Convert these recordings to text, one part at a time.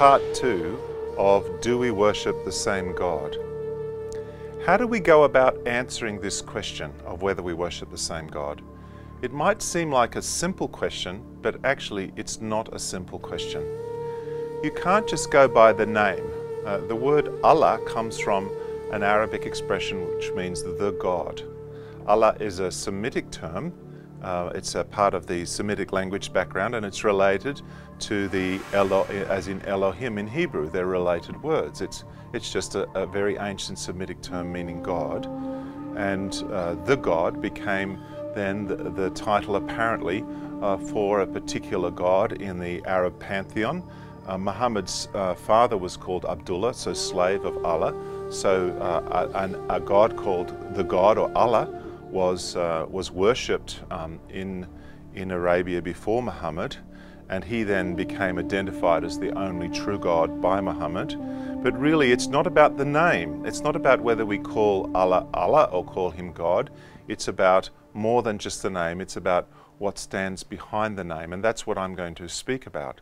part two of Do We Worship the Same God? How do we go about answering this question of whether we worship the same God? It might seem like a simple question, but actually it's not a simple question. You can't just go by the name. Uh, the word Allah comes from an Arabic expression which means the God. Allah is a Semitic term uh, it's a part of the Semitic language background and it's related to the Elo, as in Elohim in Hebrew. They're related words. It's, it's just a, a very ancient Semitic term meaning God. And uh, the God became then the, the title apparently uh, for a particular God in the Arab pantheon. Uh, Muhammad's uh, father was called Abdullah, so slave of Allah. So uh, a, a God called the God or Allah was, uh, was worshipped um, in, in Arabia before Muhammad, and he then became identified as the only true God by Muhammad. But really, it's not about the name. It's not about whether we call Allah Allah or call him God. It's about more than just the name. It's about what stands behind the name, and that's what I'm going to speak about.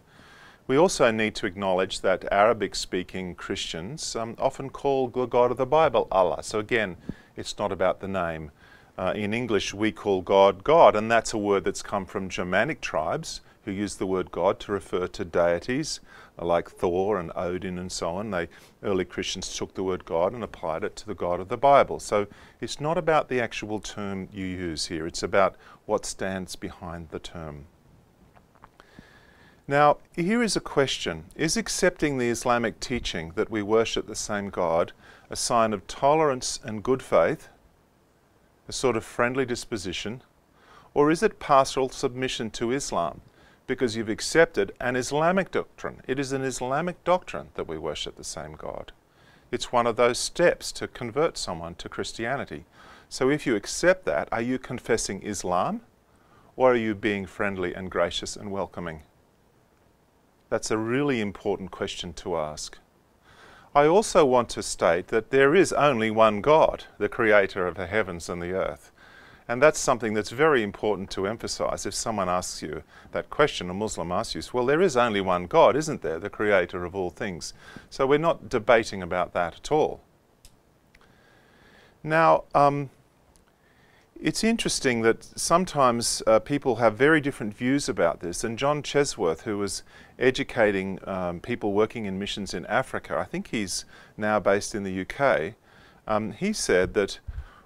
We also need to acknowledge that Arabic speaking Christians um, often call the God of the Bible Allah. So again, it's not about the name. Uh, in English, we call God God, and that's a word that's come from Germanic tribes who use the word God to refer to deities like Thor and Odin and so on. They, early Christians took the word God and applied it to the God of the Bible. So it's not about the actual term you use here, it's about what stands behind the term. Now, here is a question Is accepting the Islamic teaching that we worship the same God a sign of tolerance and good faith? A sort of friendly disposition, or is it partial submission to Islam because you've accepted an Islamic doctrine? It is an Islamic doctrine that we worship the same God. It's one of those steps to convert someone to Christianity. So if you accept that, are you confessing Islam or are you being friendly and gracious and welcoming? That's a really important question to ask. I also want to state that there is only one God, the creator of the heavens and the earth. And that's something that's very important to emphasize. If someone asks you that question, a Muslim asks you, well, there is only one God, isn't there, the creator of all things? So we're not debating about that at all. Now, um, it's interesting that sometimes uh, people have very different views about this. And John Chesworth, who was educating um, people working in missions in Africa, I think he's now based in the UK, um, he said that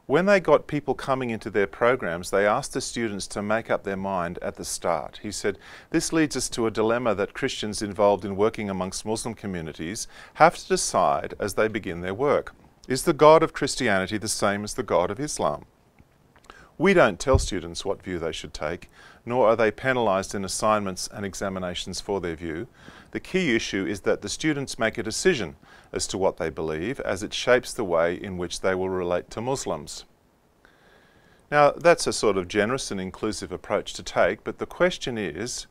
when they got people coming into their programs, they asked the students to make up their mind at the start. He said, This leads us to a dilemma that Christians involved in working amongst Muslim communities have to decide as they begin their work. Is the God of Christianity the same as the God of Islam? We don't tell students what view they should take, nor are they penalised in assignments and examinations for their view. The key issue is that the students make a decision as to what they believe as it shapes the way in which they will relate to Muslims. Now, that's a sort of generous and inclusive approach to take, but the question is,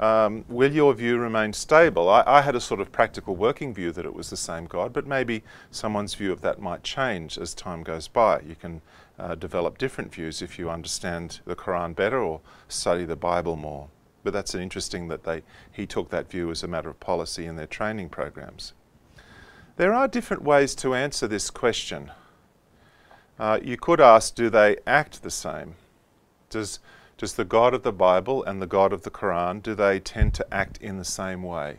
um, will your view remain stable? I, I, had a sort of practical working view that it was the same God, but maybe someone's view of that might change as time goes by. You can uh, develop different views if you understand the Quran better or study the Bible more. But that's interesting that they, he took that view as a matter of policy in their training programs. There are different ways to answer this question. Uh, you could ask, do they act the same? Does does the God of the Bible and the God of the Quran, do they tend to act in the same way?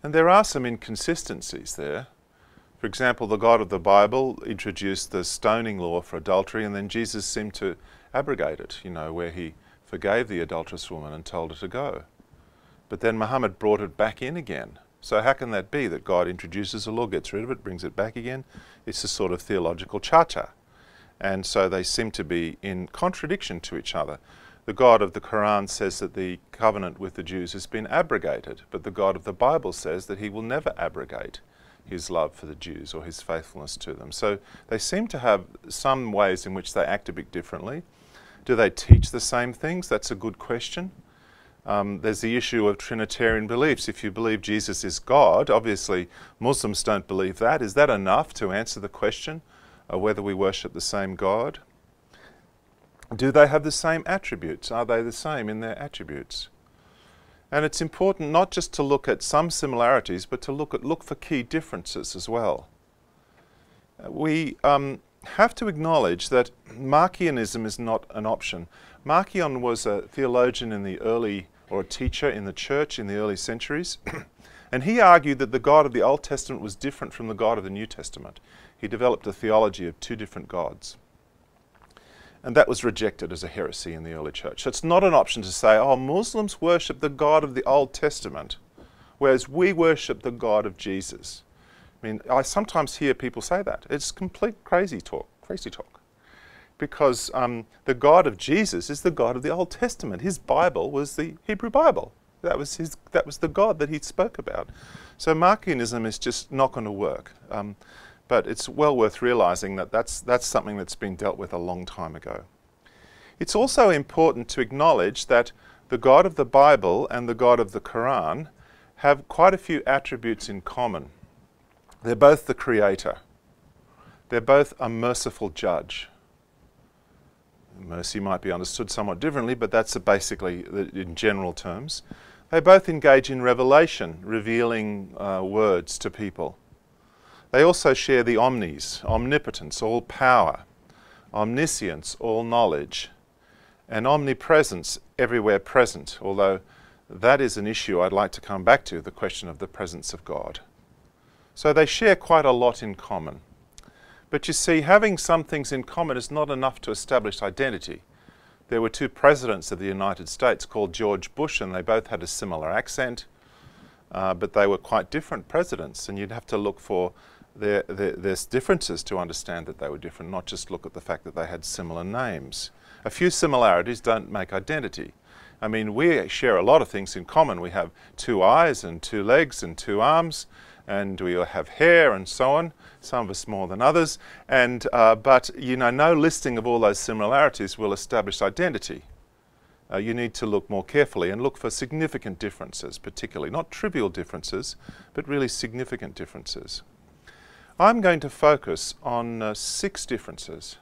And there are some inconsistencies there. For example, the God of the Bible introduced the stoning law for adultery, and then Jesus seemed to abrogate it, you know, where he forgave the adulterous woman and told her to go. But then Muhammad brought it back in again. So how can that be that God introduces a law, gets rid of it, brings it back again? It's a sort of theological cha-cha and so they seem to be in contradiction to each other. The God of the Quran says that the covenant with the Jews has been abrogated, but the God of the Bible says that he will never abrogate his love for the Jews or his faithfulness to them. So they seem to have some ways in which they act a bit differently. Do they teach the same things? That's a good question. Um, there's the issue of Trinitarian beliefs. If you believe Jesus is God, obviously Muslims don't believe that. Is that enough to answer the question uh, whether we worship the same God. Do they have the same attributes? Are they the same in their attributes? And it's important not just to look at some similarities, but to look at look for key differences as well. We um, have to acknowledge that Marcionism is not an option. Marcion was a theologian in the early, or a teacher in the church in the early centuries, and he argued that the God of the Old Testament was different from the God of the New Testament. He developed a theology of two different gods. And that was rejected as a heresy in the early church. So it's not an option to say, oh, Muslims worship the God of the Old Testament, whereas we worship the God of Jesus. I mean, I sometimes hear people say that. It's complete crazy talk, crazy talk. Because um, the God of Jesus is the God of the Old Testament. His Bible was the Hebrew Bible. That was, his, that was the God that he spoke about. So Marcionism is just not going to work. Um, but it's well worth realizing that that's, that's something that's been dealt with a long time ago. It's also important to acknowledge that the God of the Bible and the God of the Quran have quite a few attributes in common. They're both the creator. They're both a merciful judge. Mercy might be understood somewhat differently, but that's basically in general terms. They both engage in revelation, revealing uh, words to people. They also share the omnis, omnipotence, all power, omniscience, all knowledge, and omnipresence, everywhere present, although that is an issue I'd like to come back to, the question of the presence of God. So they share quite a lot in common. But you see, having some things in common is not enough to establish identity. There were two presidents of the United States called George Bush, and they both had a similar accent, uh, but they were quite different presidents, and you'd have to look for their differences to understand that they were different, not just look at the fact that they had similar names. A few similarities don't make identity. I mean, we share a lot of things in common. We have two eyes and two legs and two arms, and we have hair and so on, some of us more than others. And, uh, but, you know, no listing of all those similarities will establish identity. Uh, you need to look more carefully and look for significant differences, particularly. Not trivial differences, but really significant differences. I'm going to focus on uh, six differences.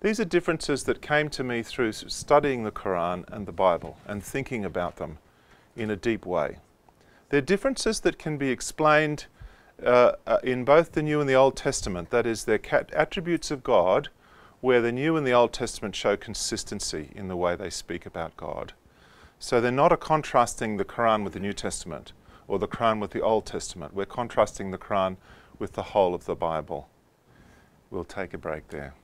These are differences that came to me through studying the Quran and the Bible and thinking about them in a deep way. They're differences that can be explained uh, uh, in both the New and the Old Testament. That is, they're attributes of God, where the New and the Old Testament show consistency in the way they speak about God. So they're not a contrasting the Quran with the New Testament or the Quran with the Old Testament. We're contrasting the Quran with the whole of the Bible. We'll take a break there.